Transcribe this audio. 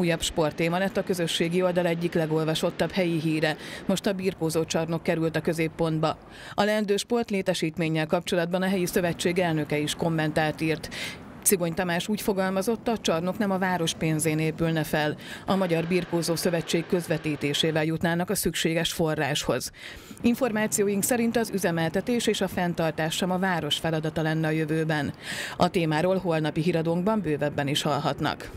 Újabb sporttéma lett a közösségi oldal egyik legolvasottabb helyi híre. Most a birkózó csarnok került a középpontba. A leendő sport létesítménnyel kapcsolatban a helyi szövetség elnöke is kommentált írt. Cigony Tamás úgy fogalmazott, a csarnok nem a város pénzén épülne fel. A Magyar Birkózó Szövetség közvetítésével jutnának a szükséges forráshoz. Információink szerint az üzemeltetés és a fenntartás sem a város feladata lenne a jövőben. A témáról holnapi híradónkban bővebben is hallhatnak.